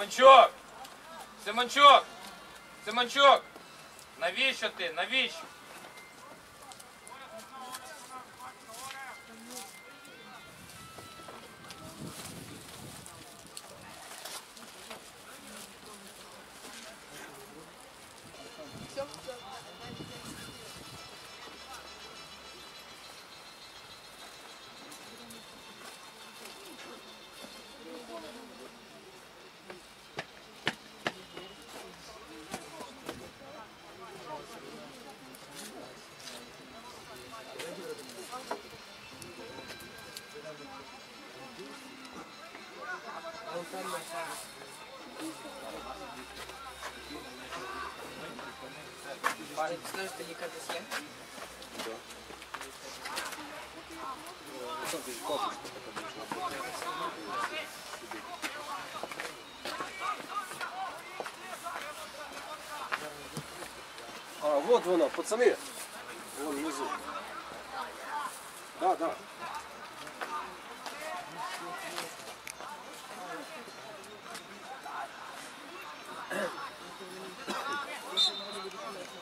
Семенчук! Семенчук! Семенчук! Навіщо ти? Навіщо? Вот воно, пацани. Вон внизу. Да, да.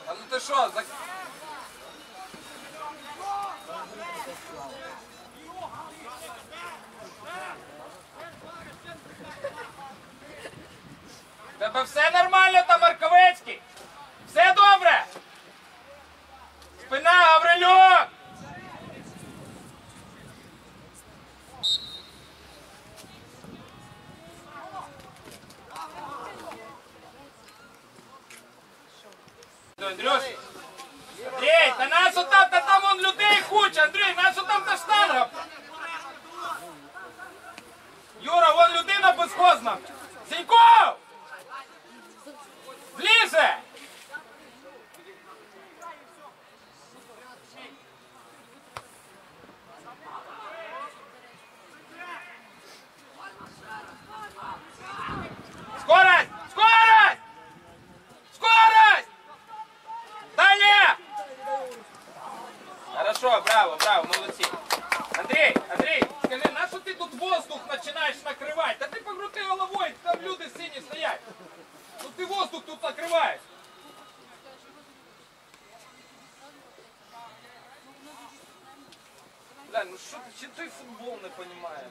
А ну ти що? За... Тебе все нормально там, Марковецький? Все добре? Спина, Гаврилюк! Андрюш, Андрій, та нас отам, та там вон людей куча, Андрій, нас отам та штанга. Юра, вон людина безхозна. Сіньков! Ближе! Скорость! Скорость! Скорость! Далее! Хорошо, браво, браво, молодці. Андрій, Андрій, скажи, на що ти тут воздух починаєш накривати? Та ти покрути головою, там люди сині стоять. Ну ти воздух тут накриваєш. Бля, ну що ти, чи той футбол не розуміє?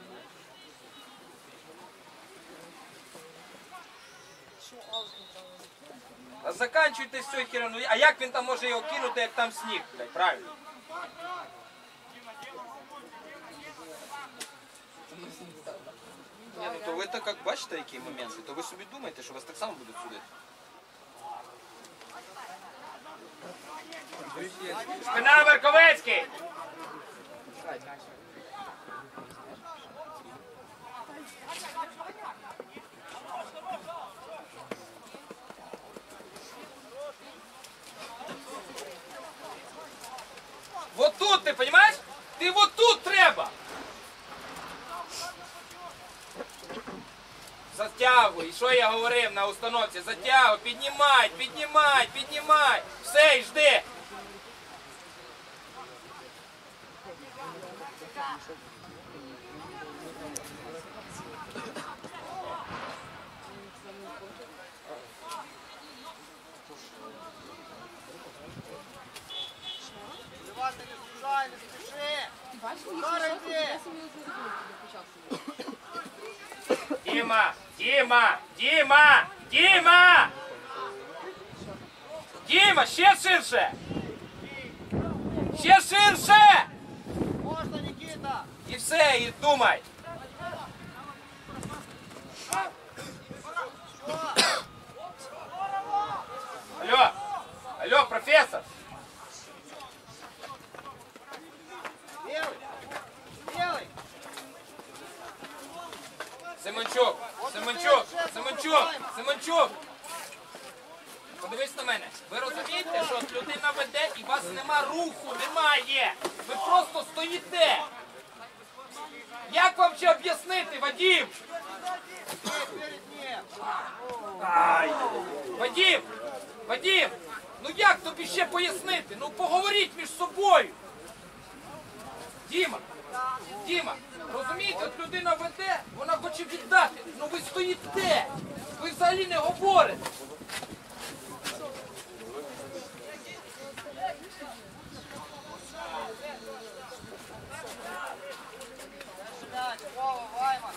А заканчуйте все хером. Ну, а як він там може його кинути, як там сніг, блядь, правильно? Ні, ну то ви так як бачите, які моменти, то ви собі думаєте, що вас так само будуть судити. Спина Верковецький! Вот тут, ти понимаешь? Ти вот тут треба. Затягуй, що я говорив на установці? Затягу, піднімай, піднімай, піднімай. Все, і жди. Вати, не спішай, не спіши! Зараз йди! Діма, Діма, Діма, Діма! Діма, ще ширше! Ще ширше! Можна, Нікіта! І все, і думай. Алло, алло, професор. Білий! Білий! Семенчук, Семенчук, Семенчук, Семенчук. Подивись на мене. Ви розумієте, що от людина веде і у вас нема руху, немає. Ви просто стоїте. Як вам ще об'яснити, Вадим? Вадим! Вадим! Ну як тобі ще пояснити? Ну поговоріть між собою. Діма, Діма, розумієте, от людина веде, вона хоче віддати. Ну ви стоїте. Ви взагалі не говорите. Вайман.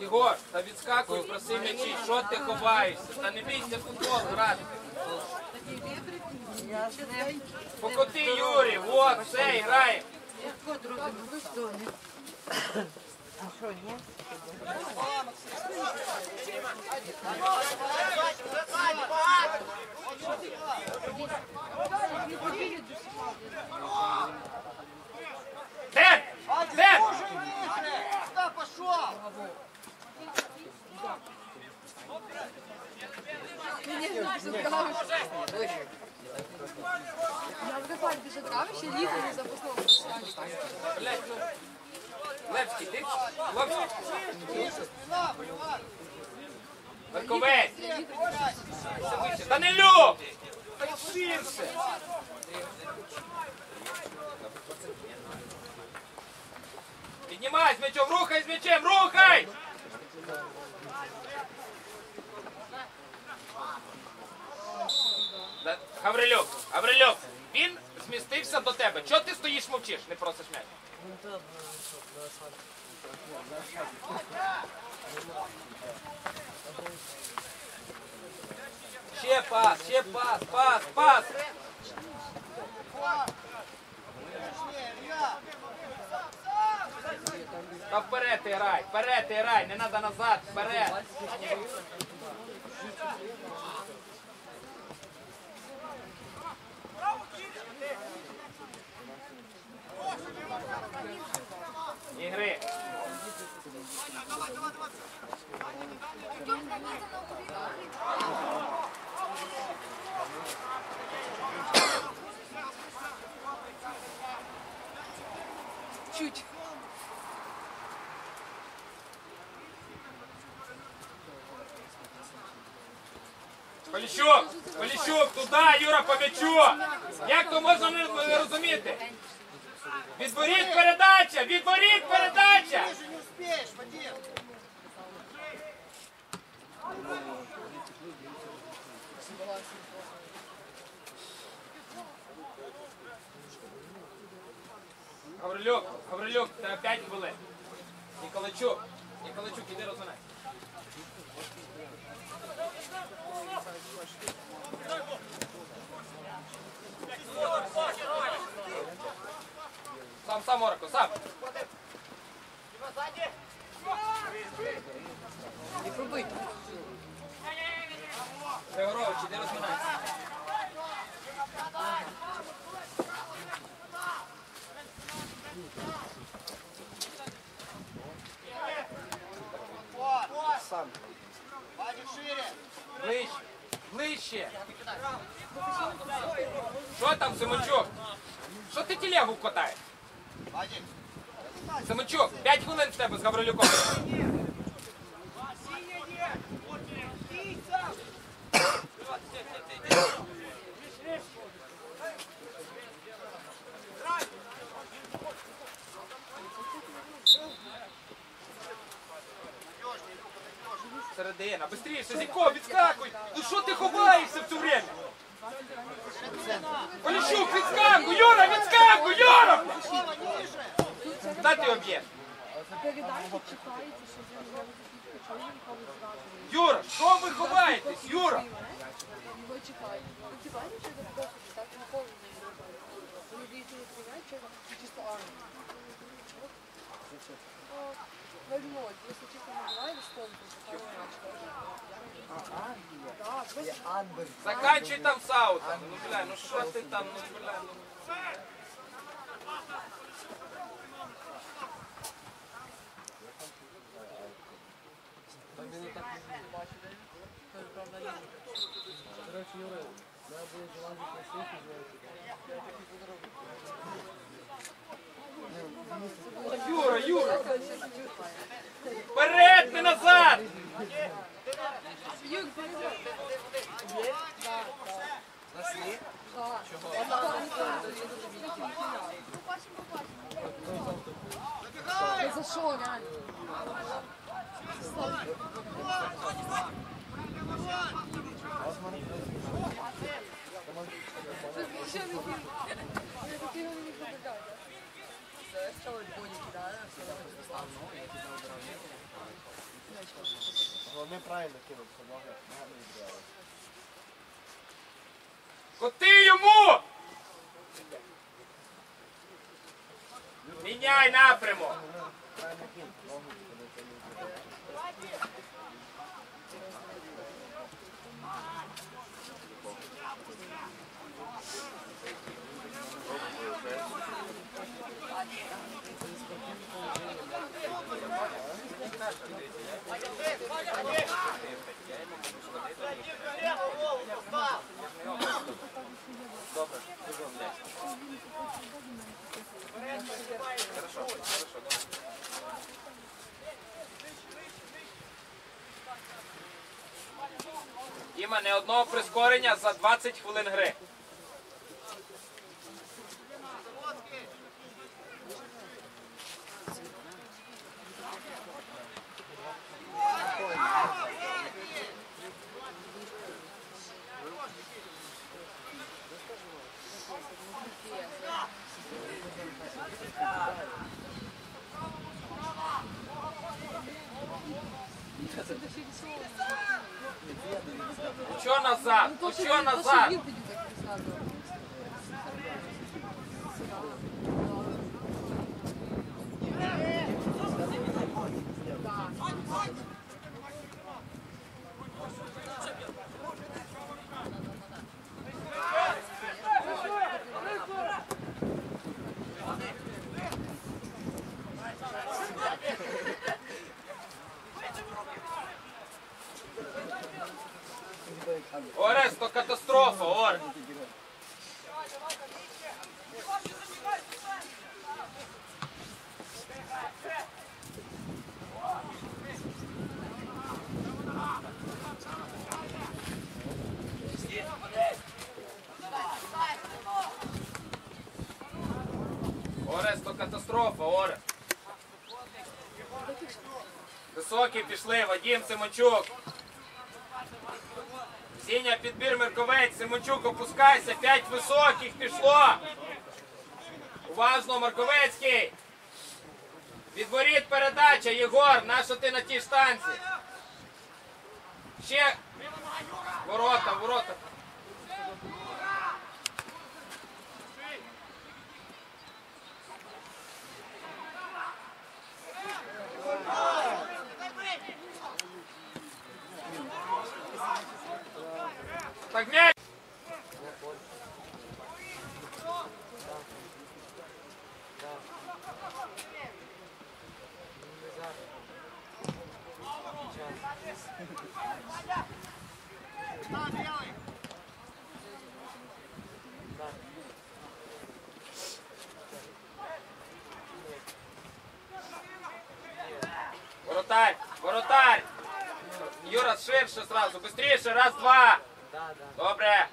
Єгор, та відскакуй, проси м'ячі. Що ти ховаєшся? Та не бійся футбол грати. Покоти Юрій, от, все, граємо. Ты не знаешь, что ты Я в копать дуже травище, літо не запасного. Левський, ти? Левський. Вище. Данилюк! Ширше. Піднімай з м'ячом, рухай з м'ячем, рухай! Да, Гаврилюк, Гаврилюк, він змістився до тебе. Чого ти стоїш мовчиш, не просиш м'яч? Ще пас, ще пас, пас, пас. Та вперед ти грай, вперед ти грай, не треба назад, вперед. Ігри. Чуть. Поліщук, Поліщук, туди, Юра, по м'ячу. Як то можна не розуміти? Відворіт передача, відворіт передача. Не успеешь, Вадим. Гаврилюк, Гаврилюк, тебе 5 хвилин. Ніколачук, Ніколачук, іди розминай. Сам, сам, Орако, сам. Не пробуй. Григорович, іди розминайся. Вот. Сам. Шире. Ближче, ближче. Що там, Семенчук? Що ти телегу катаєш? Семенчук, 5 хвилин в тебе з Гаврилюком. Середина, быстріше, Зіко, відскакуй! Ну що ти ховаєшся в це время? Поліщук, відсканку, Юра, відсканку, Юра! Куди ти об'єм? Юра, що ви ховаєтесь, Юра? Вони дійсно відповідають, чи чисто армія. А, Заканчивай там саут. Ну, бля, ну что ты там, ну, бля, ну... Короче, Юра, надо будет желание просить, Юра, Юра! Вперед, не назад! Ти за що, реально? Ще не. Вони правильно кинуть, що ноги не відбирали. Коти йому! Міняй напрямок! Правильно кинуть, ногу не відбирали. Діма, не одного прискорення за 20 хвилин гри. Чого назад? Ну То, що чого то, що назад? він тоді так розказував. Орес, то катастрофа, Ор. Орес, то катастрофа, Орес. Високі пішли, Вадим Симончук. Сіня підбір Мерковець, Симончук, опускайся, п'ять високих пішло. Уважно, Марковецький. Відворіт передача, Єгор, нащо ти на тій штанці? Ще. Ворота, ворота. Так белый. Воротарь, воротарь. Юра, ширше сразу, быстріше, раз, два. Добре.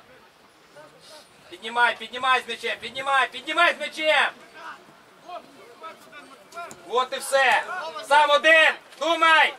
Піднімай, піднімай з м'ячем, піднімай, піднімай з м'ячем. От і все. Сам один. Думай.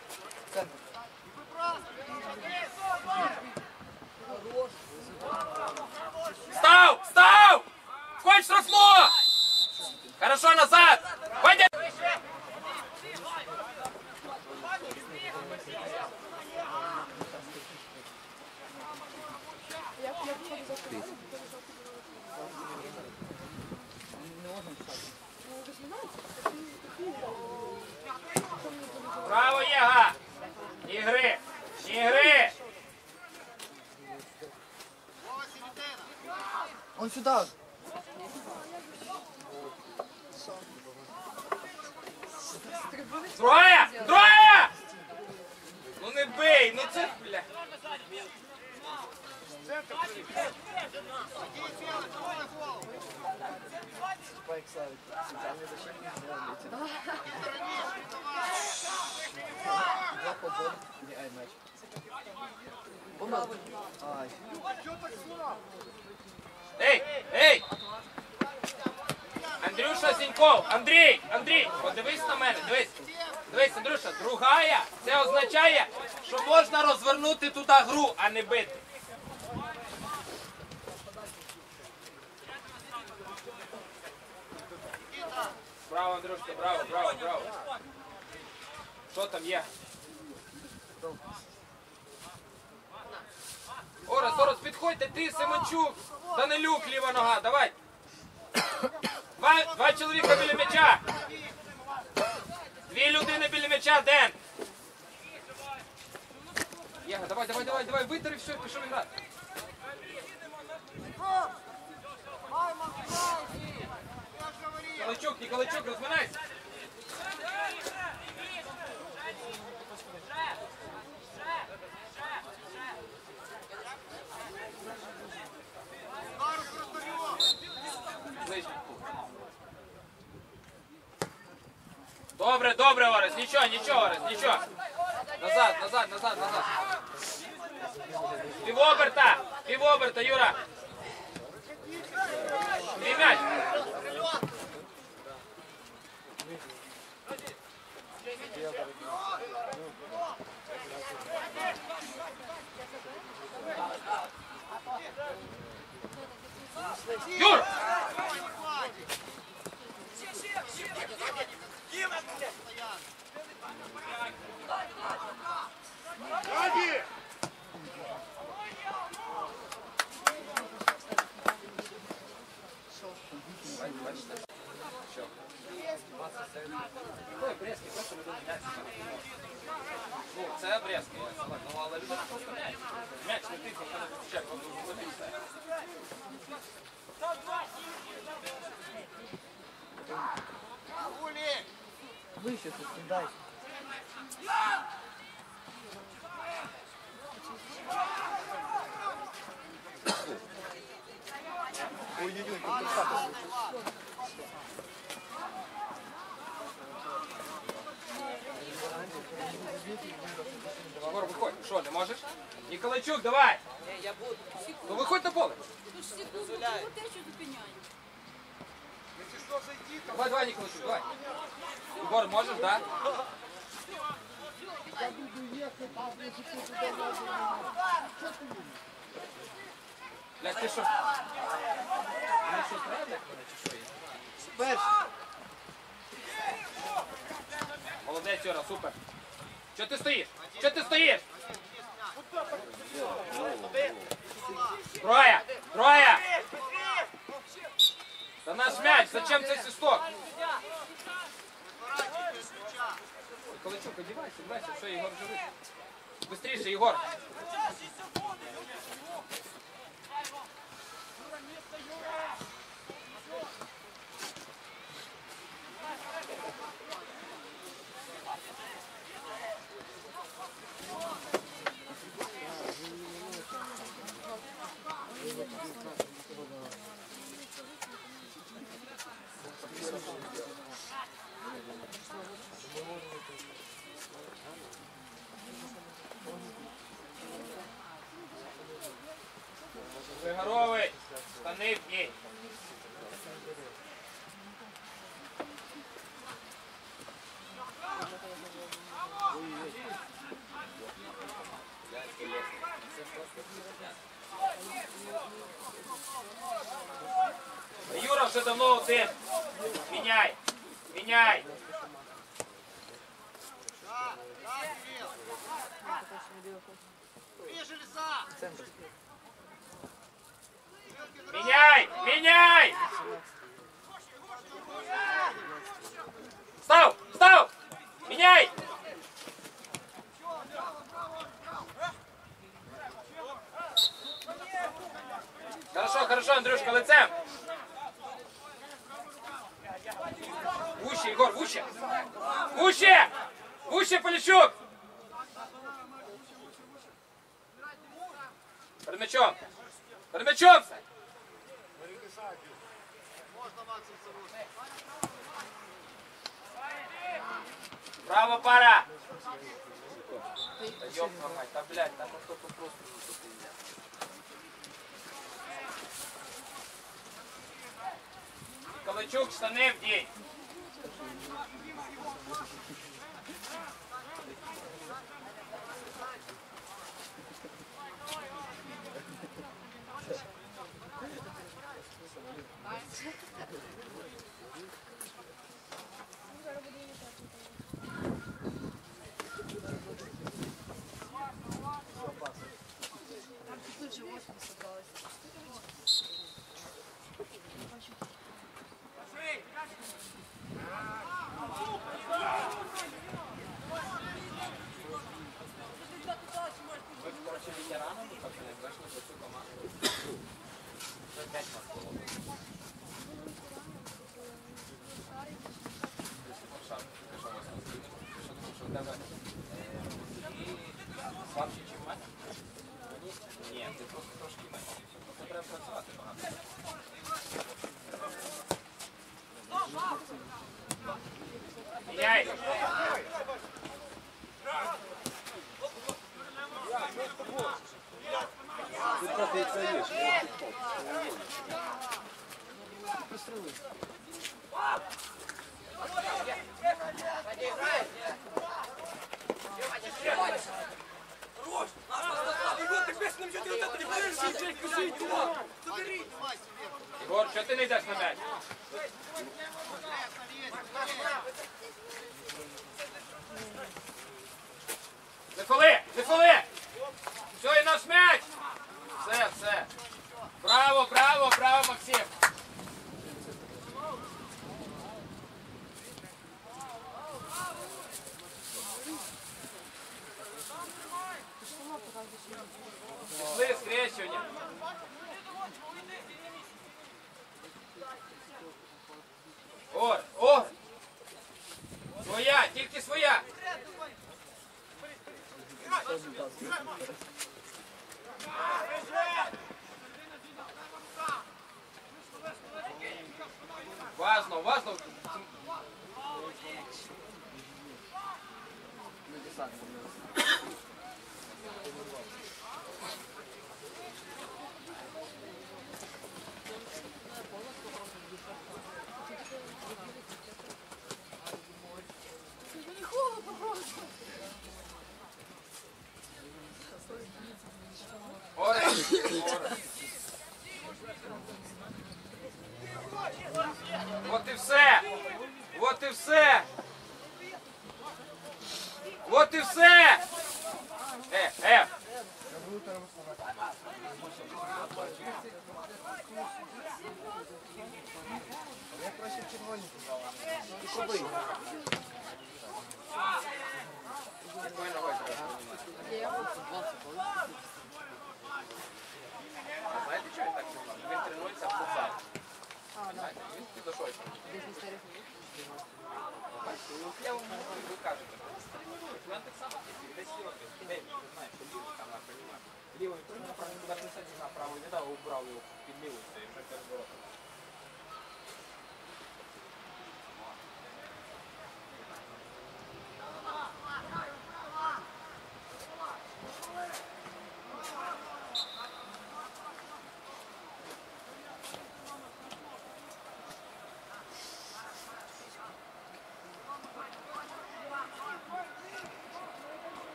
Europe! Я буду. Ну виходь на поле. Ну ж секунду, чого те, що зупиняє? Давай, давай, Ніколайчук, давай. Егор, можеш, да? Блядь, ти що? Мені що треба, чи що є? Перший. Молодець, Юра, супер. Чого ти стоїш? Чого ти стоїш? Троє! Троє! Це наш м'яч, зачем цей свисток? Колечук, одівайся, одівайся, все, Єгор вже вийшов. Быстріше, Єгор. Григорович, штани в ній. Юра вже давно один. Міняй. Міняй. Да, да, Кирилл. Ближе леса! Міняй! Міняй! Став! Став! Міняй! хорошо, Андрюшка, лицем. Вуще, Егор, вуще. Вуще! Вуще, Полищук! Перед мячом. Перед мячом! Браво, пара! Да ёб мать, да блядь, там кто-то просто не Калачук штани в день.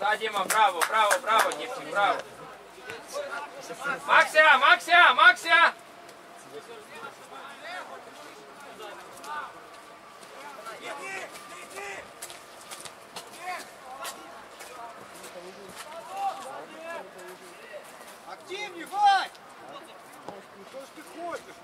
Да, Дима, браво, браво, браво, девчонки, браво. Макся, Макся, Макся! Заходьте!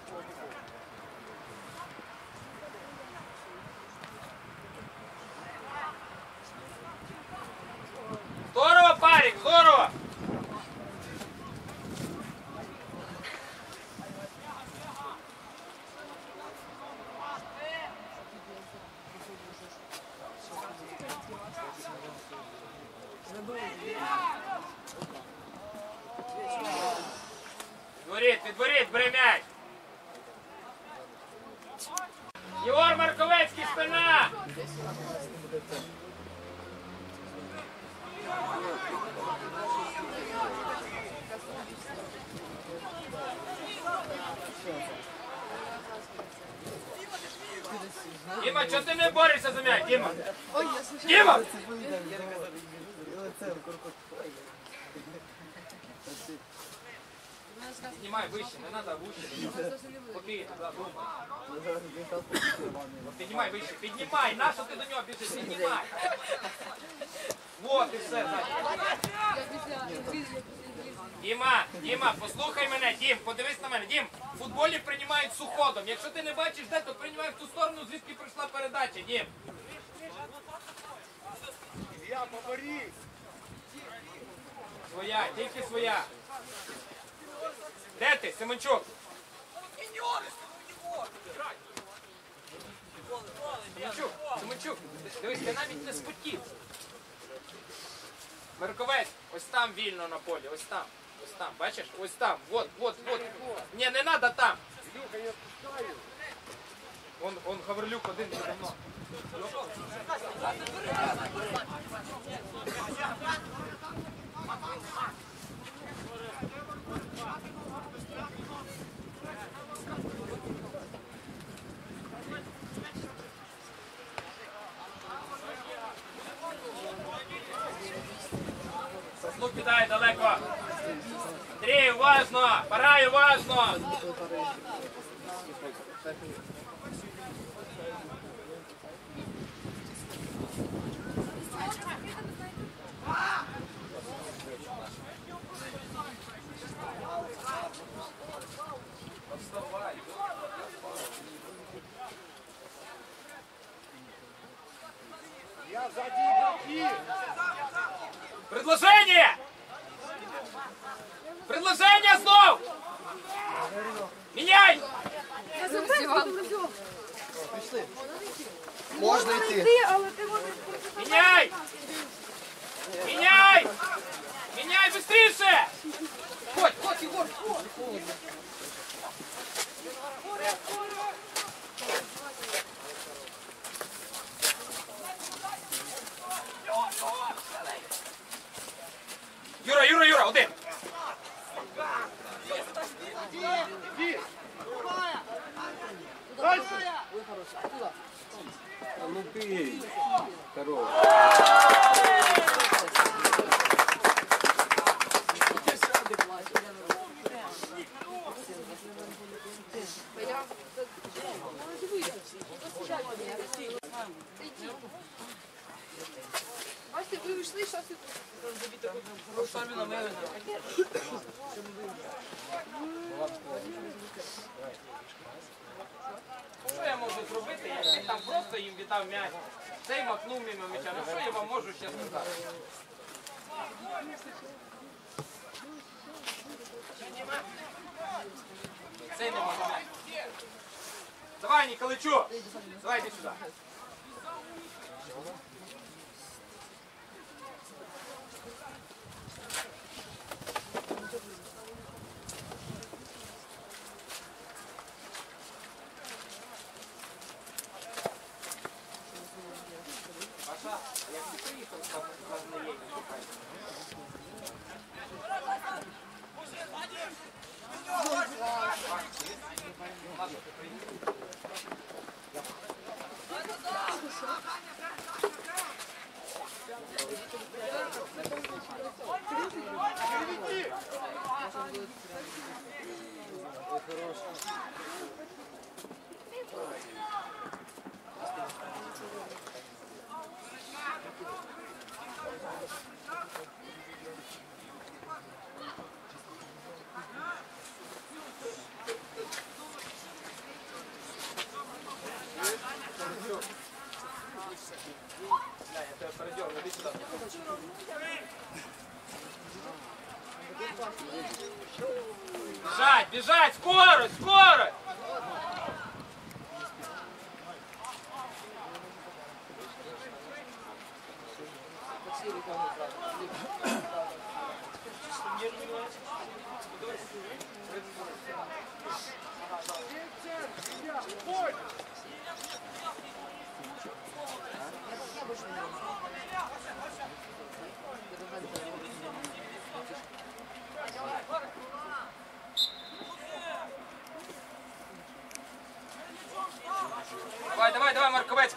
Чого ти не борешся за мене, Діма? Ой, Піднімай вище, не треба. Поки туди, думай. Піднімай вище, піднімай, нащо ти до нього біжиш? Піднімай. Вот і все, Діма, Діма, послухай мене, Дім, подивись на мене. Дім, футболі приймають суходом. Якщо ти не бачиш де, то приймай в ту сторону, звідки прийшла передача, Дім. Я поборись. Своя, тільки своя. Де ти, Семенчук? Семенчук, Семенчук, дивись, ти навіть не спотів. Мерковець, ось там вільно на полі, ось там. Ось там, бачиш? Ось там, вот, вот, вот. Ні, не треба там. Он, он Гаврилюк один вже давно. Сослу кидає далеко. Андрій, уважно! Парай, уважно! Я сзади игроки. Предложение! Предложение снова! Меняй! Можна йти. Меняй! Меняй! Меняй быстрее! Ходь, ходь, Егор! Юра, Юра, Юра, один! Ну бей. Корова. Бачите, ви вийшли, що ти Що я можу зробити, він там просто їм віддав м'яч? Цей макнув мимо м'яча. Ну що я вам можу ще сказати? Цей не може. Давай, Ніколичу! Давай, іди сюди.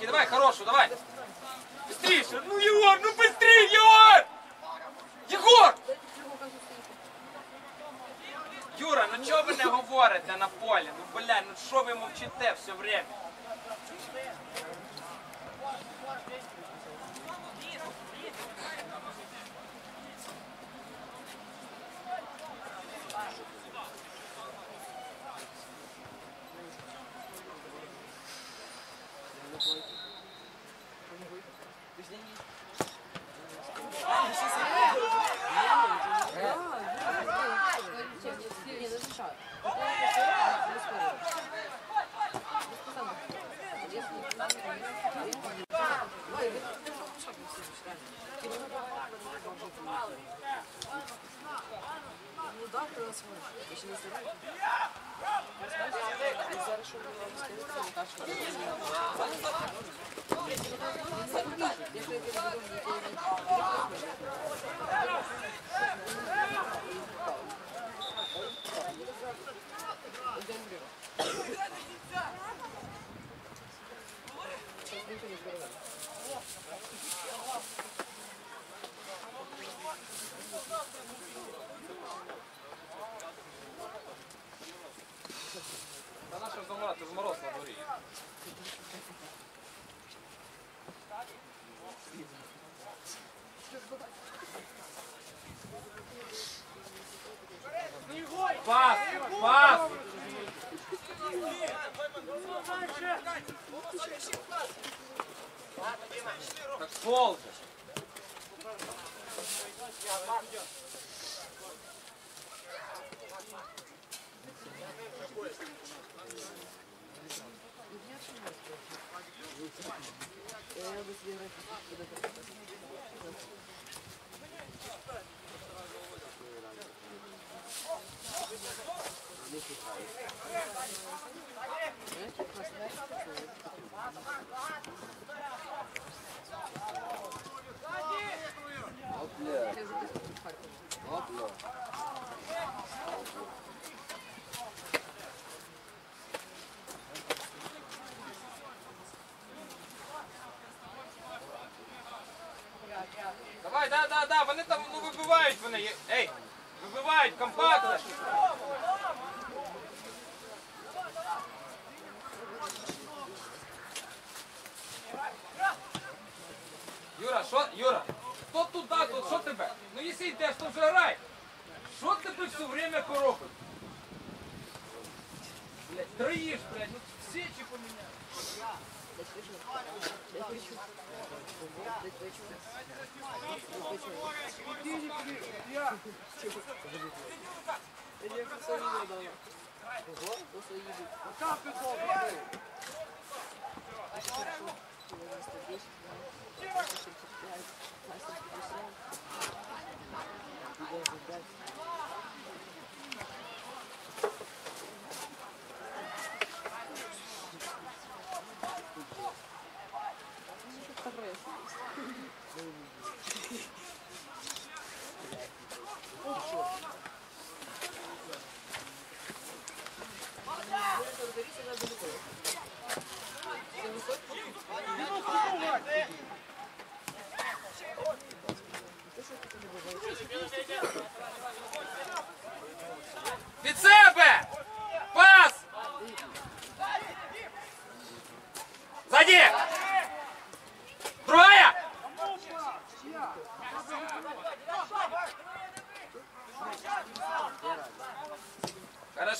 Марковецький, давай, хорошую, давай. Быстрее, Ну, Егор, ну быстрей, Егор! Егор! Юра, ну чого ви не говорите на полі? Ну, блядь, ну що ви мовчите все время? компактно.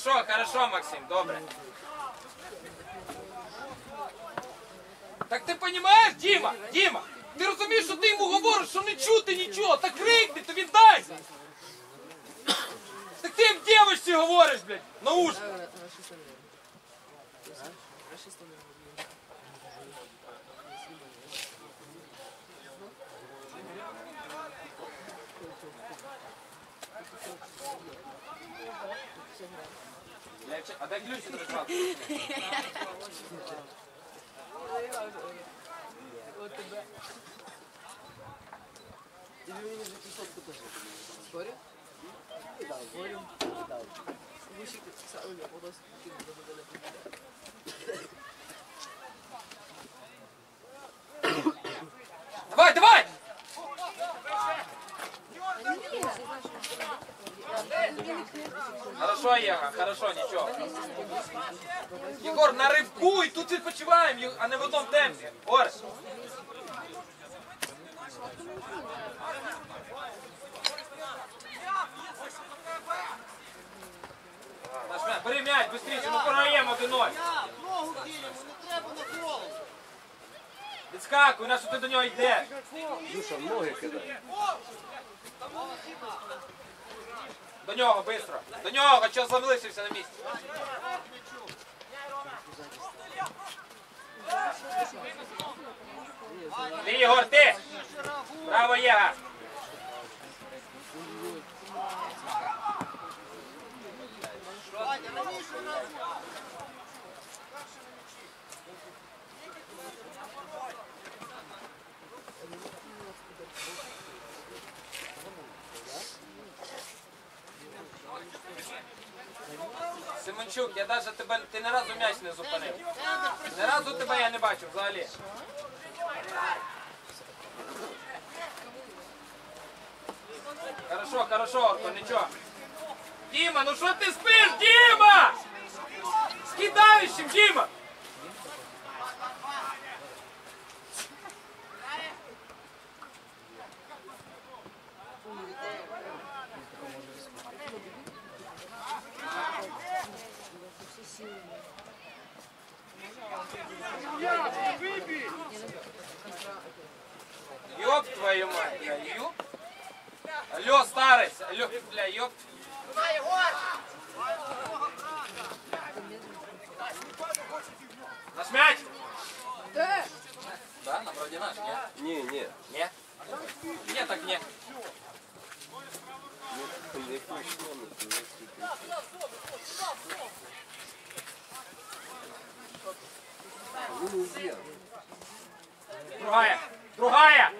Хорошо, хорошо, Максим, добре. Так ти розумієш, Діма, Діма, ти розумієш, що ти йому говориш, що не чути нічого, так крикни, то він дасть. Так ти як дівчинці говориш, блядь, на ушко. Левчик, а дай ключ дрожал. Вот тебя. Или мне за кисотку тоже Спорю? Да, спорю. Да. Вышик, сам я просто Давай, давай! Они не знают, что хорошо, нічого. Єгор, на ривку і тут відпочиваємо, а не в одному темпі. Наш Бери м'яч, швидше, ми програємо 1-0. Я, ногу кинемо, не треба на голову. Відскакуй, на ти до нього йдеш? Душа ноги кидає. До нього, швидко. До нього, що залишився на місці. Ти, Єгор, ти! Браво, Єга! Ваня, раніше я даже тебе, ти не разу м'яч не зупинив. Не разу тебе я не бачив взагалі. Хорошо, хорошо, Орко, нічого. Діма, ну що ти спиш, Діма? Скидаючим, Діма! твою мать, бля, ёб. Алло, старость, алло, бля, ёб. Наш мяч? Де? Да, на вроде наш, не? Ні, ні. Не? Не, так не. Не точно не Ну, не є. Другая, другая.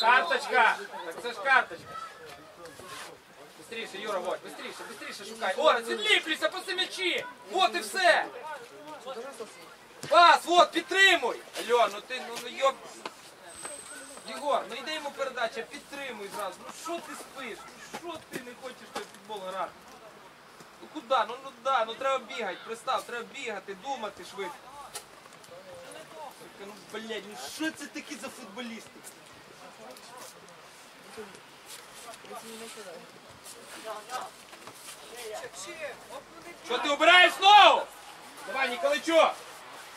Карточка! Так це ж карточка. Быстріше, Юра, вот, быстріше, быстріше шукай. Ора, відліплюйся, паси м'ячі! Вот і все! Пас, вот, підтримуй! Алло, ну ти, ну, ну йоп... Єгор, ну йде йому передача, підтримуй зразу. Ну що ти спиш? Ну що ти не хочеш той футбол грати? Ну куди? Ну, ну да, ну треба бігати, пристав, треба бігати, думати швидко. Ну, блядь, ну що це такі за футболісти? Що ти убираєш ногу? Давай, Ніколайчук!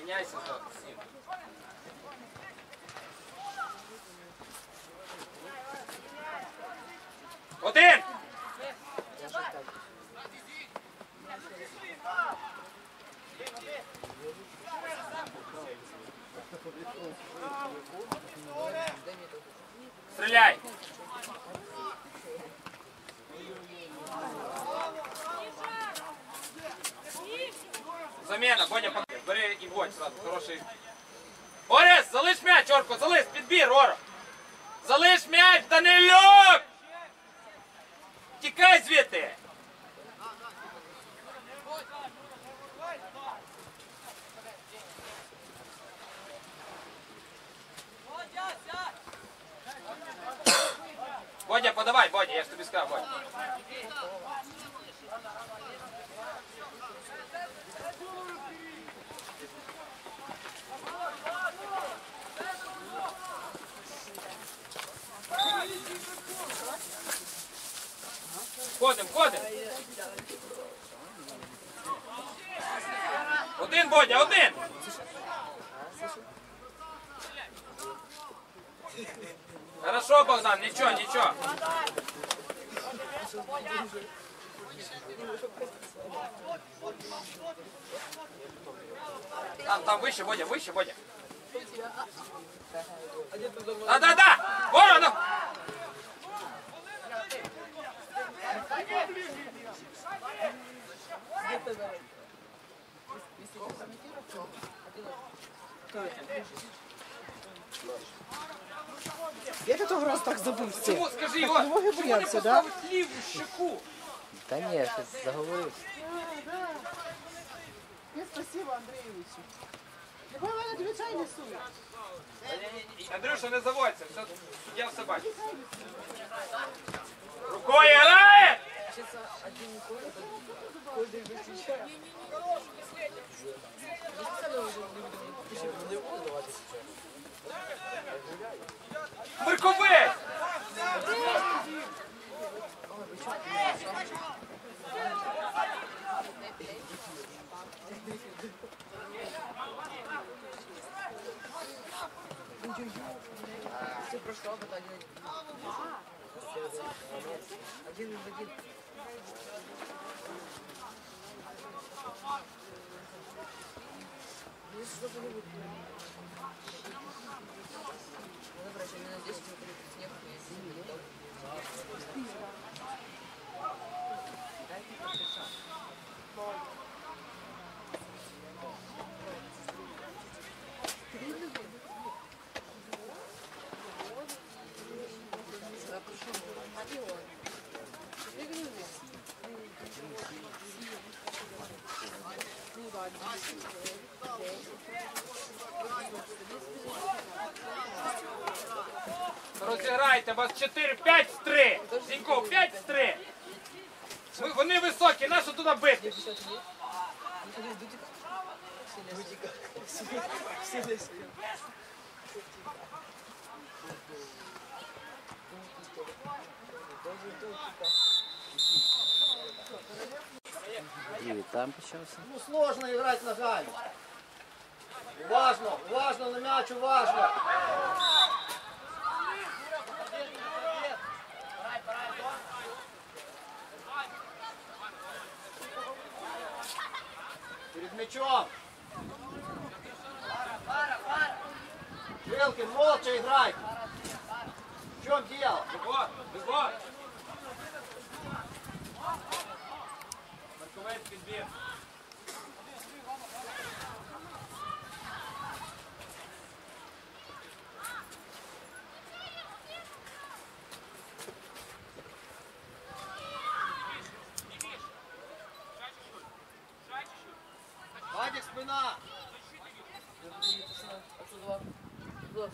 Міняйся за сім. Один! Стреляй! Замена, Боня, бери і вводь сразу, хороший. Орес, залиш м'яч, Орко, залиш, підбір, Оро. Залиш м'яч, Данилюк! Тікай звідти! Бодя, подавай, Бодя, я ж тобі сказав, Бодя. Ходим, ходим. Один Бодя, один. Хорошо, Богдан, нічого, нічого. Там, там, вище, Бодя, вище, Бодя. Да, да, да! Ворона! Я ти того раз так забився. Чому, скажи, Ігор, Ноги чому не боявся, да? поставив ліву щеку? Та ні, щось заговорився. Я спасибо Андрійовичу. Мене тобі чай несу? Андрюша, не заводься, все, я все бачу. Рукою грає! Марковець! Все прошло, вот один. Один из один. Если что-то не будет. Надо брать, у меня здесь снег, если не Розіграйте вас 4, 5 з 3. Зінько, 5 з 3. Вони високі, нащо туди бити? І там почався. Ну сложно играть ногами. Уважно, уважно на мяч, уважно. Перед мячом. Жилкин, молча играй. В чем дело? Бігот, бігот. Марковець підбір. Вадик, спина. Отсюда. Туда.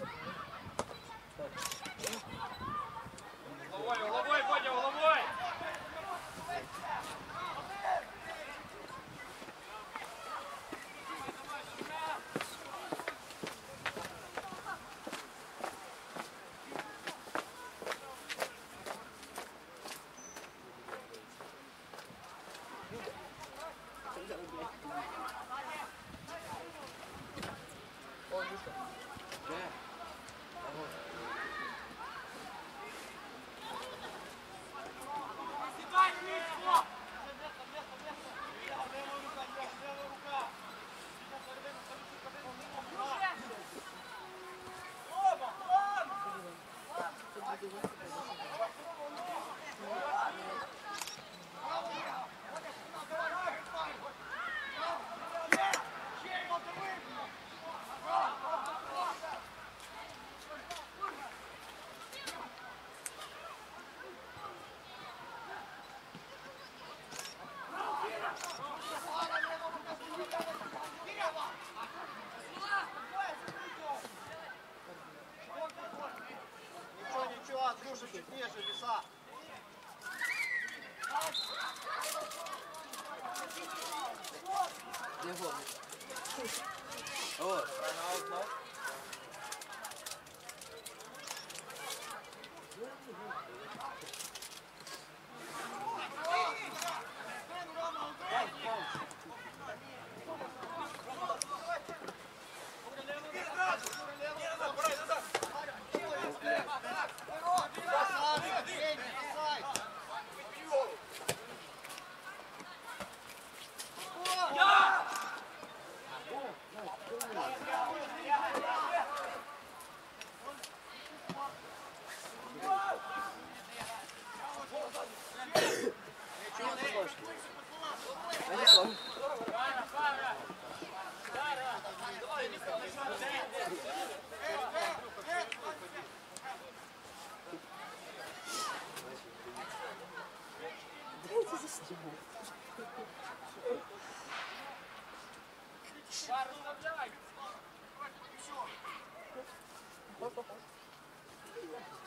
уже чуть ниже, леса. Не Вот.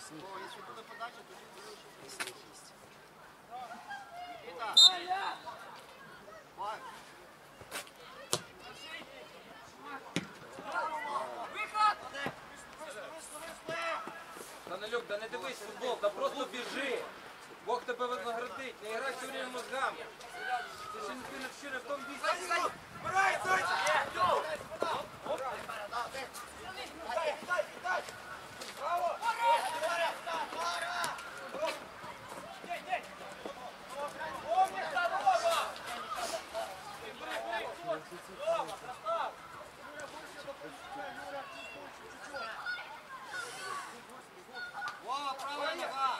Если была подача, то тут есть. Итак. Марк. Данилюк, да не дивись футбол, да просто тебе вознаградить, не грай все время мозгами. Ти ще не ти ще не в тому віці. Вова, правая нога.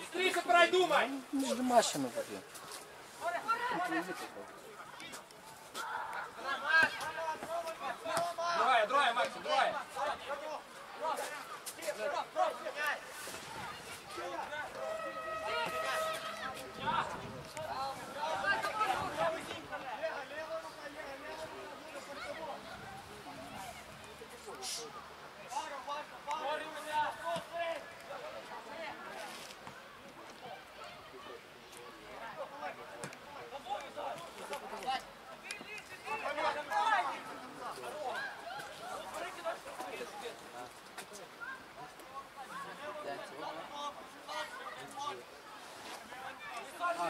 Быстрее забирай, думай! Між матчами поб'є. Другая,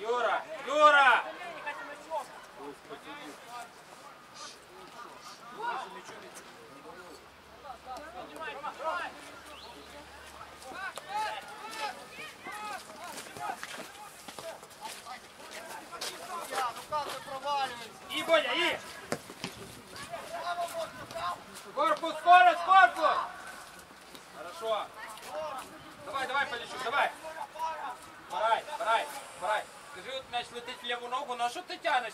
Юра, Юра! Я, ну как ты проваливаешься? И, Боня, и! Корпус, скорость, корпус! Хорошо. Давай, давай, Поліщук, давай. Барай, барай, барай. Скажи, от м'яч летить в ліву ногу, ну а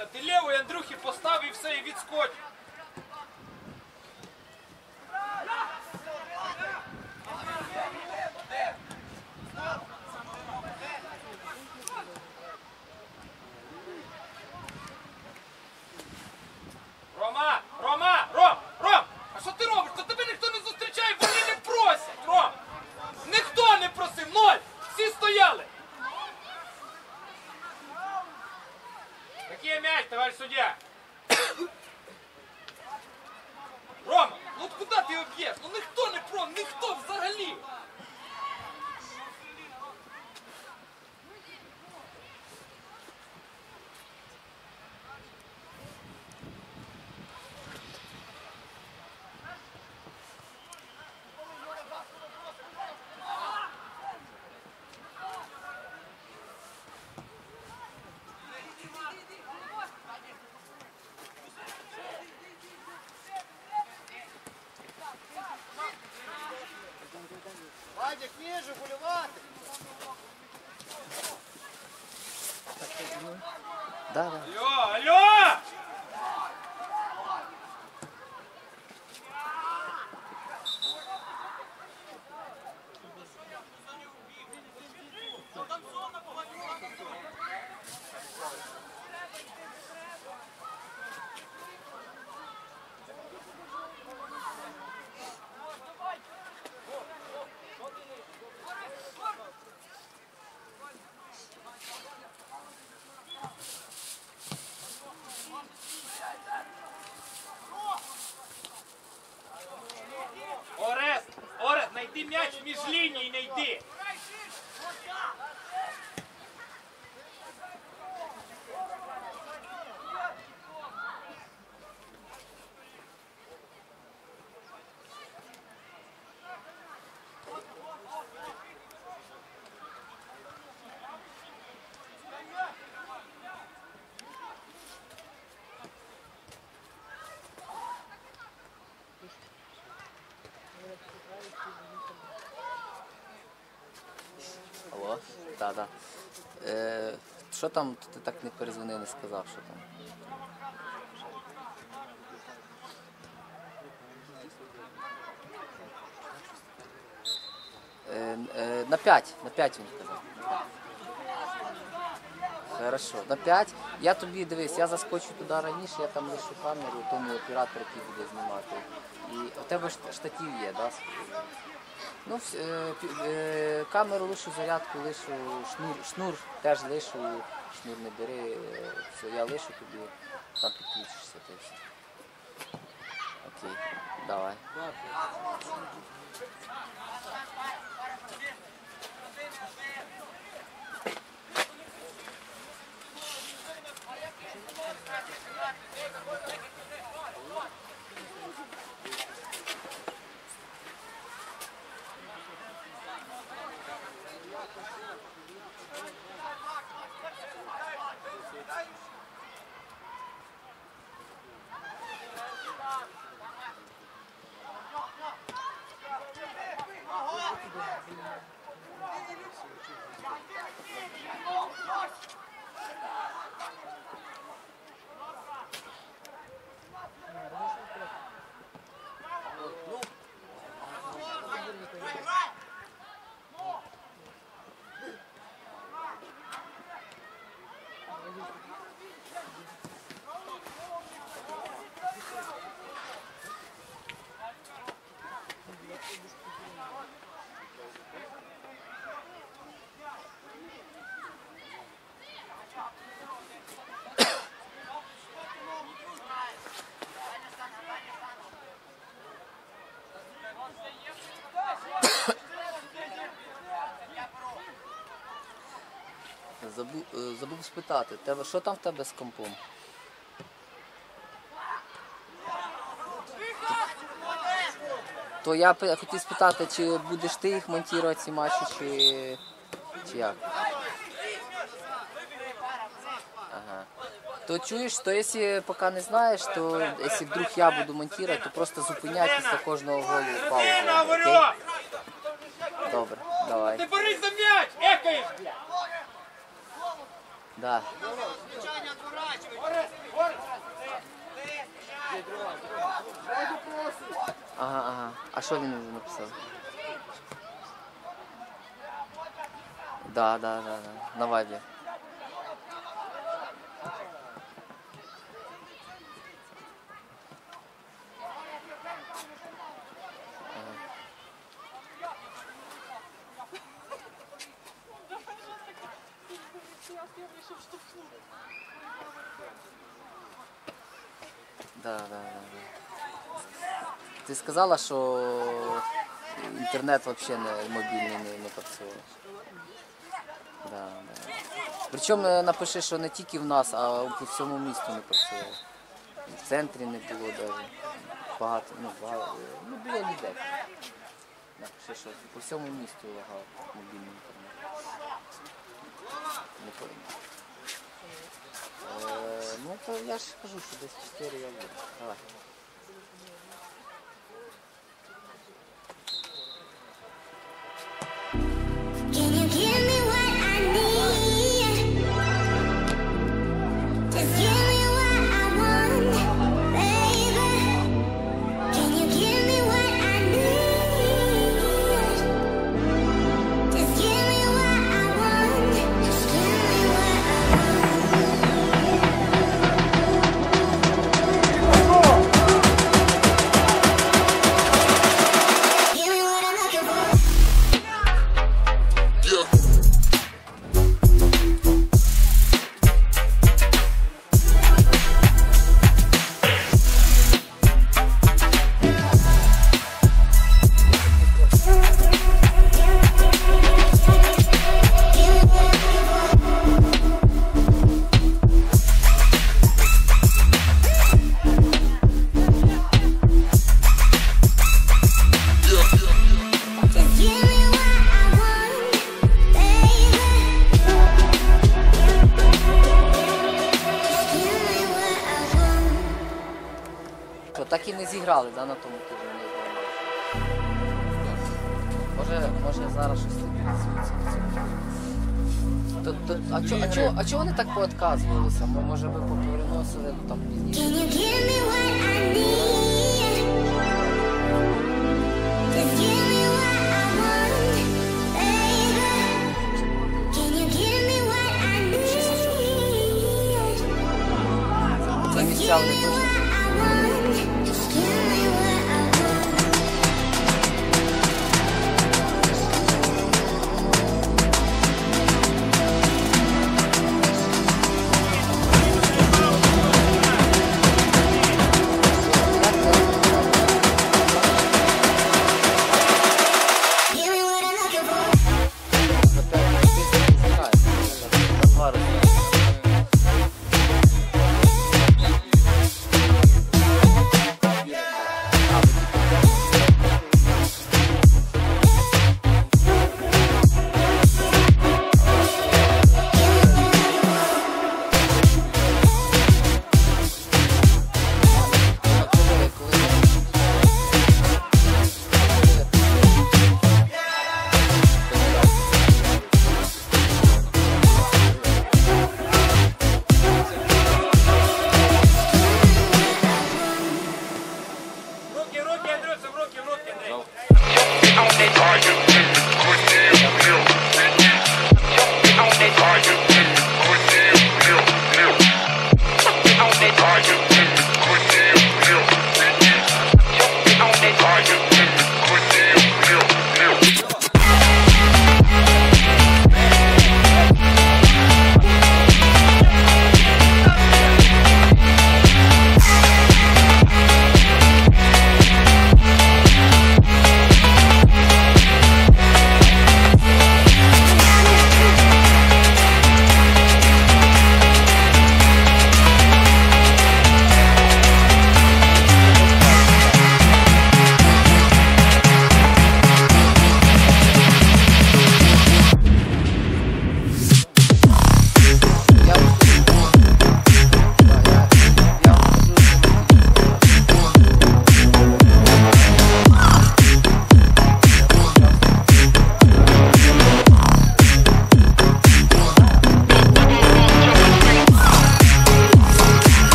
що ти тянешся? Ти лівою Андрюхи постав і все, і відскочь. Рома! Рома! Ром! Ром! А що ти робиш? То тебе ніхто не зустрічає, вони не просять! Ром! Ніхто не просив! Ноль! Всі стояли! Який м'яч, товариш суддя? Рома, ну от куди ти його б'єш? Ну ніхто не про, ніхто взагалі! Вадик, ниже, гулеватый. Да, да. М'яч між ліній, не йди. Так, так. Е, що там, ти так не перезвонив, не сказав, що там. Е, е, на 5, на 5 він казав. Хорошо, на 5. Я тобі дивись, я заскочу туди раніше, я там лишу камеру, тому оператор, який буде знімати. І у тебе шт- штатив є, да? Ну, е, е, камеру лишу, зарядку лишу, шнур, шнур теж лишу, шнур не бери, е, все, я лишу тобі, там підключишся й все. Окей, давай. Е, забув спитати, тебе, що там в тебе з компом? То я хотів спитати, чи будеш ти їх монтувати ці матчі, чи, чи як? Ага. То чуєш, то якщо поки не знаєш, то якщо вдруг я буду монтувати, то просто зупиняй після кожного голу паузу. Окей? Добре, давай. Ти борись за м'яч! Екаєш, блядь! Да. Ага, ага. А що він вже написав? Да, да, да, да. На вайбі. Сказала, що інтернет взагалі не мобільний не, не працює. Да, да. Причому е, напиши, що не тільки в нас, а по всьому місту не працює. В центрі не було навіть. Багато, ну, багато, не було ніде. Напиши, що по всьому місту лагав мобільний інтернет. Не. Е, ну то я ж кажу, що десь 4 я буду. Давай. Cause you Казували, само може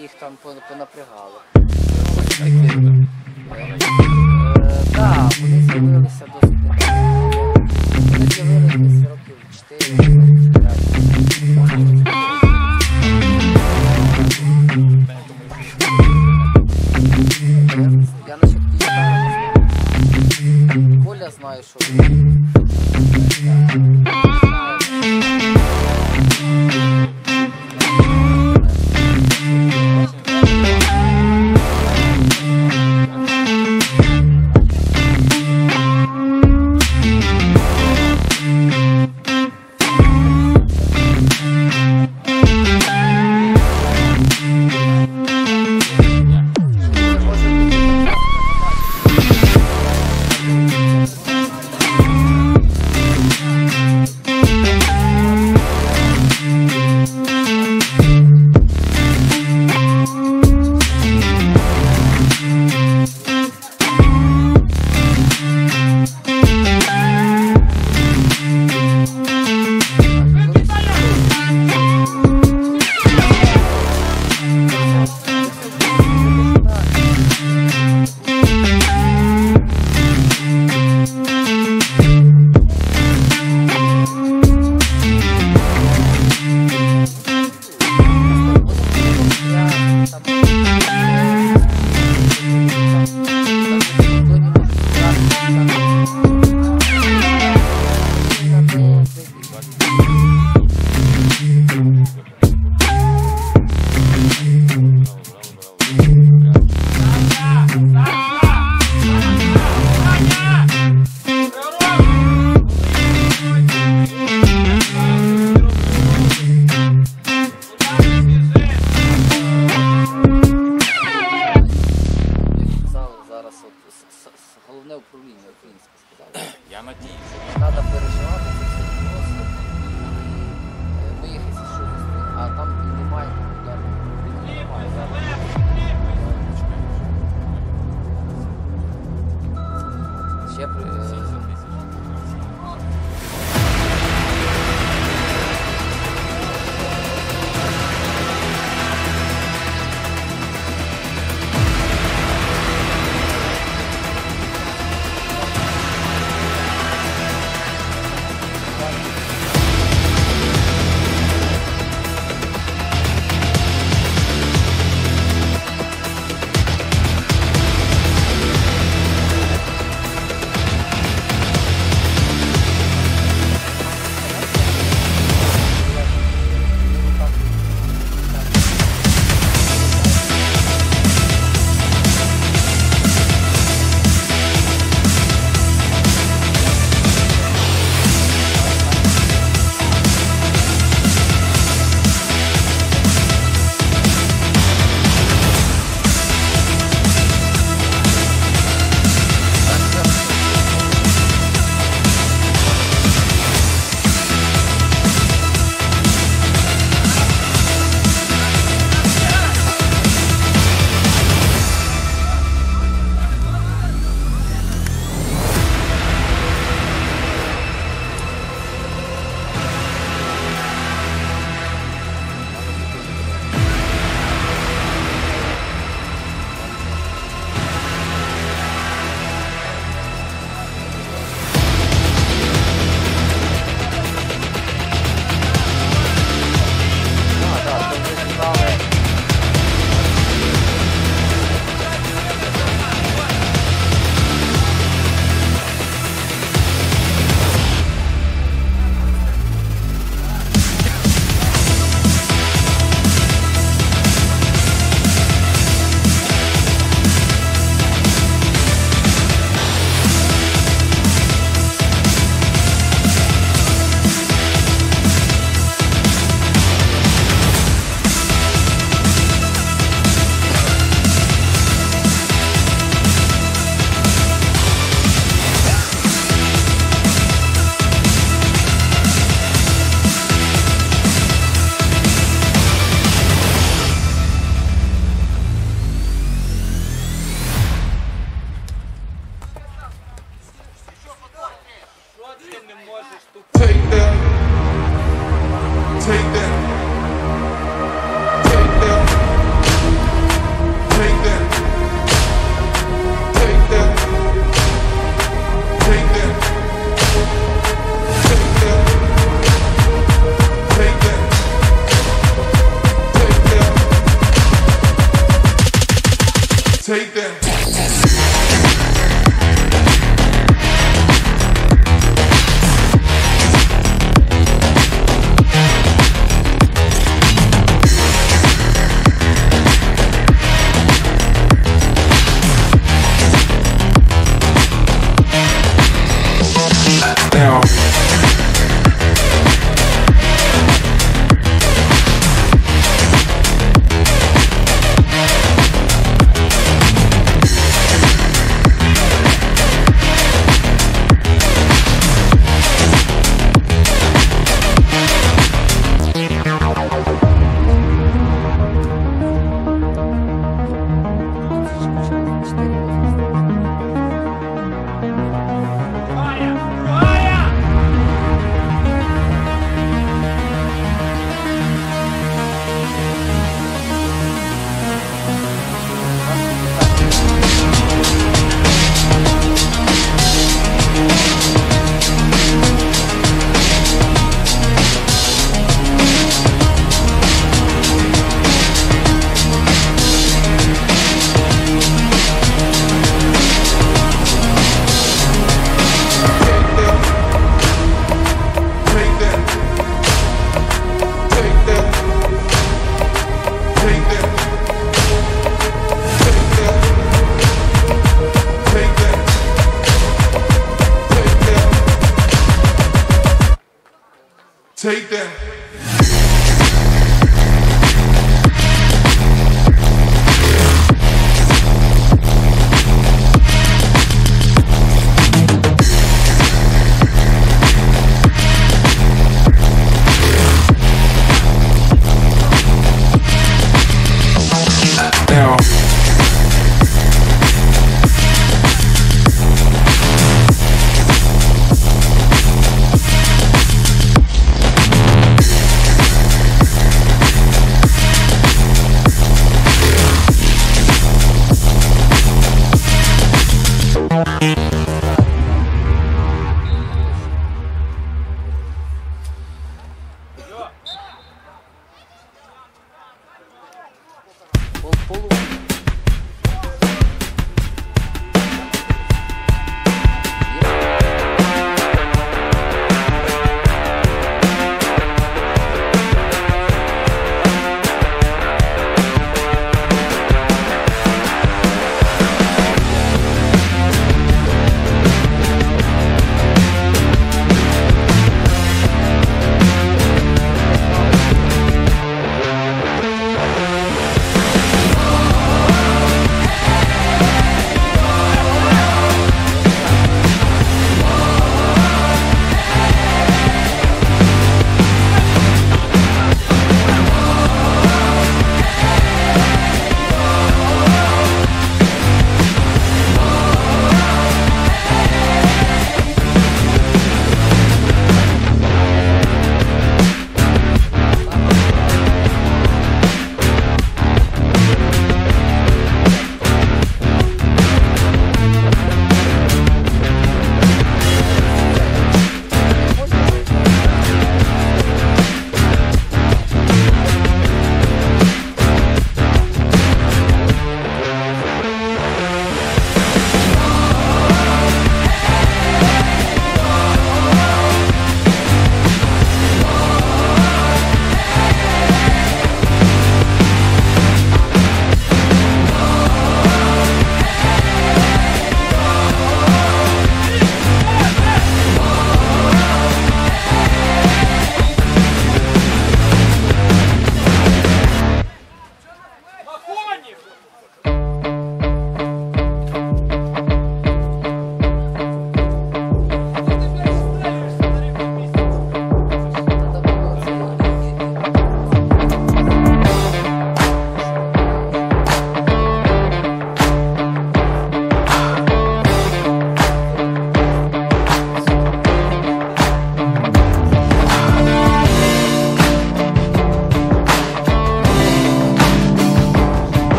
їх там понапрягало. Так, е, вони з'явилися до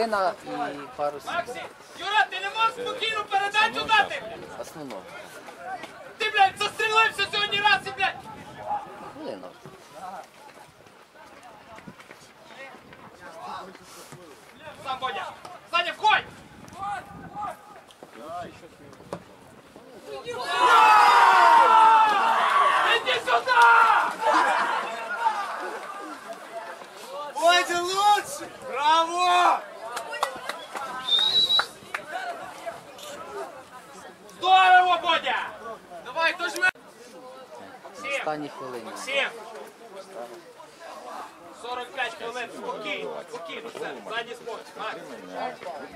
Хвилина і пару секунд. Максим! Юра, ти не можеш спокійно передачу дати! Основно. Ти, блядь, застрілився сьогодні раз і, блядь! Хвилина. Сам Бодя! Саня, входь! Иди сюда! Водя лучше! Браво! Здорово, Бодя! Давай, дожми! Максим, Останні хвилини. Максим! 45 хвилин, спокійно, спокійно, все, задній спорт. Макс,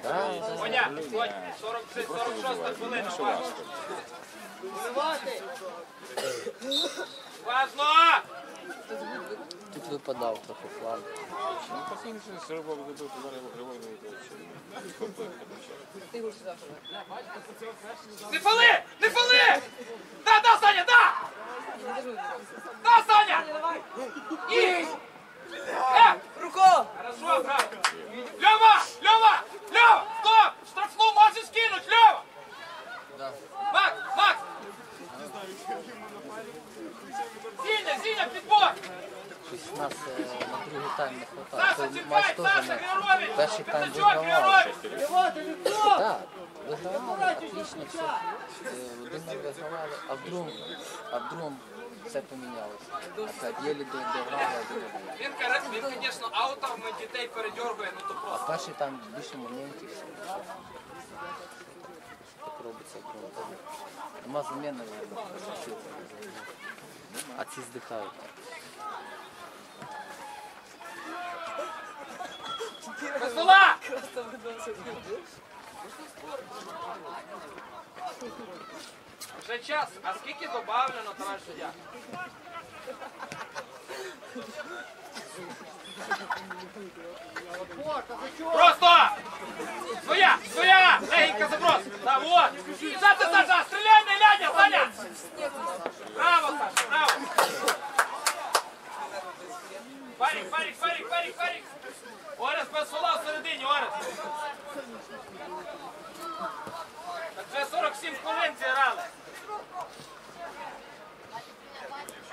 Да, Бодя, ходь, 40, 46 хвилина, важно. Вызывайте! Важно! Тут випадав трохи фланг. Ну, последний раз рыбак забыл, туда рыбак, рыбак, рыбак, Не фали! Не фали! Да, да, Саня, да! Да, Саня! И! Э! Руко! Хорошо, брат! Лёва! Лёва! Лёва! Стоп! Штрафну можешь скинуть, Лёва! Да. Макс! Макс! Зиня, Зиня, підбор! Щось нас е, на другий тайм не хватає. Саша, Той матч чекай! теж Саша, Григорович! перший тайм вигравали. Так, вигравали, отлично все. Один вигравали, а в другому, а в другому все помінялося. Опять єлі до- дограли, а другий. Він, він, звісно, ауторами дітей передьоргує, ну то просто. А перший там більше моментів. все. Так робиться в другому таймі. Нема заміни, а ці здихають. Весела! Вже час. А скільки добавлено, товариш суддя? О, казачок! Просто! Своя! Своя! Легенько заброс! Да, вот! Саша, Саша! Стреляй, не глядя, Саня! Браво, Саша, браво! Фарик, Фарик, Фарик, Фарик, Фарик! Орес без фола всередині, Орес! Так вже 47 хвилин зіграли.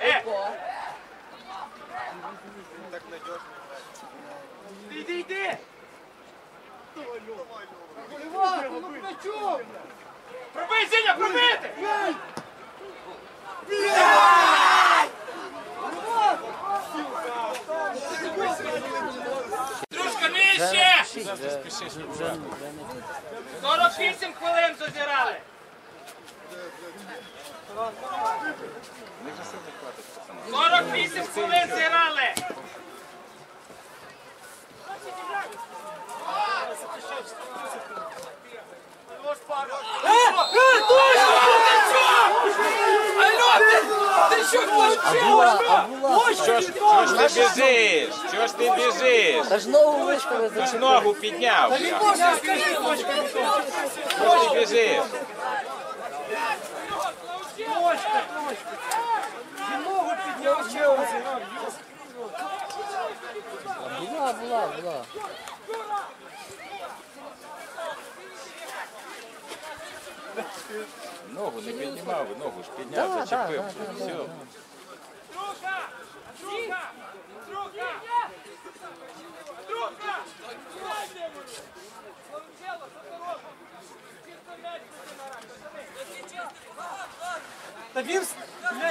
Е! Іди, іди, іди! Поливати, ну плечом! Пробий, Зіня, пробити! Дружка, вже не 48 хвилин зазирали. Пацани. 48 хвилин зіграли. Алло, ти, ти що А була. Чого ж, чого ж ти біжиш? Чого ж ти біжиш? Та ж ногу виставили Ти ж за ногу підняв. бля. Чого ти біжиш? Була, була, була. Ногу не піднімав, ногу ж підняв, Да, зачепив. да, да, да, Все. Друга! Друга! Друга! Друга!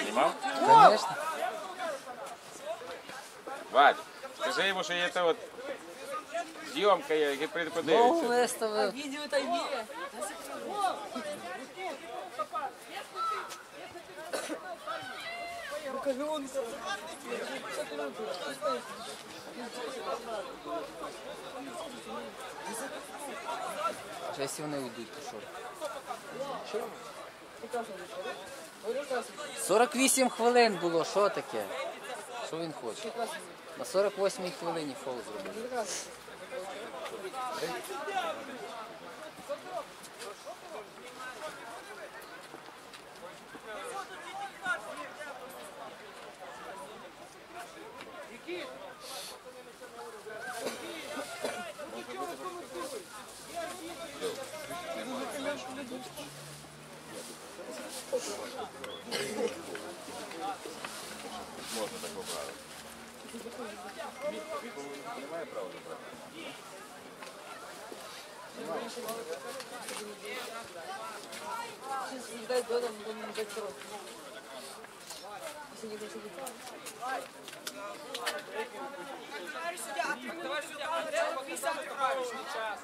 Знімав? Конечно. Вадь, скажи йому, що є та от зйомка є, який прийде Ногу подивиться. виставив. Видео это є. Вже якщо вони уйдуть, то що? 48 хвилин було, що таке? Що він хоче? На 48 хвилині фол зробив. Можна так поправити. Мій- Віковий не має права забрати. Сейчас дай додам, потом не дать срок. Если не хочу быть. Та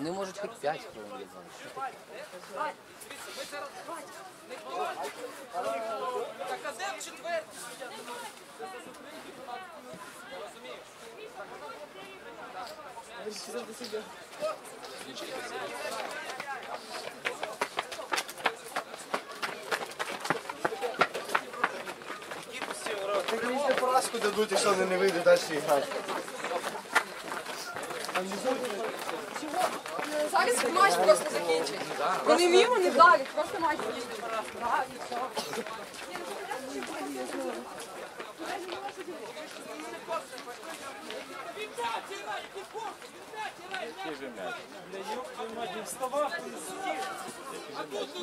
вони можуть хоч 5 хвилин таке? Так а де четвертий? Так мені ще поразку дадуть, якщо вони не вийдуть далі грати. Зараз матч просто закінчить. Вони мимо не вдарять, просто матч закінчить.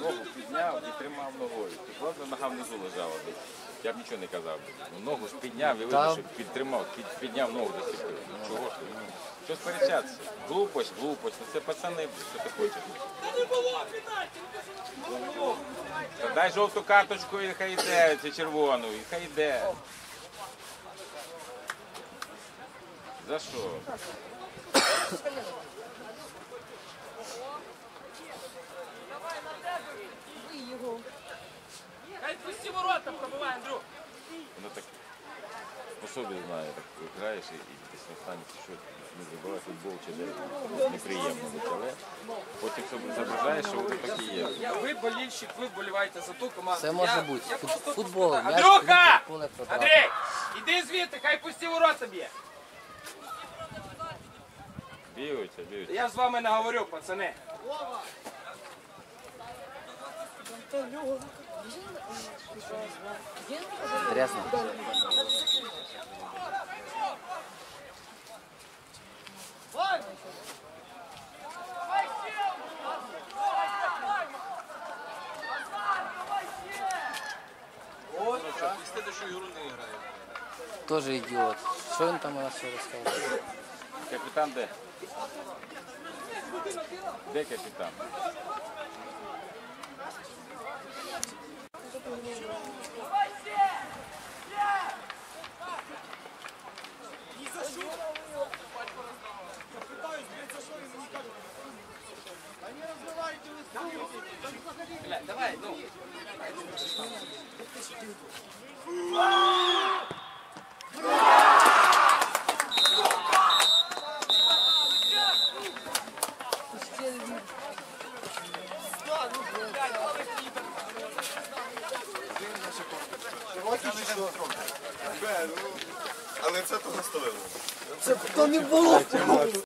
Ногу підняв і тримав ногою. Просто нога внизу лежала. Я б нічого не казав. Ну, ногу ж підняв і Та- підтримав, підняв ногу зачепив. Ну, Чого ж? Що сперечатися? Глупость, глупость. Ну це пацани, що ти хочеш? Та дай жовту карточку і хай йде, чи червону, і хай йде. За що? Хай пусті ворота пробиває, Андрюх. Воно так по собі знає, так граєш і, і десь на стані що не футбол чи де неприємно але потім зображаєш, що воно так і є. Я, ви болільщик, ви вболіваєте за ту команду. Це може Я- бути. я Фут- просто Футбол, м'яч, Андрюха! поле квадрат. Андрій, іди звідти, хай пусті ворота б'є. Б'ються, б'ються. Я з вами не говорю, пацани. Трясно. Тоже ідіот. Що він там у нас ще розказує? Капітан де? Де капітан? Бля, давай, ну. Але це того стоило. Це то не було.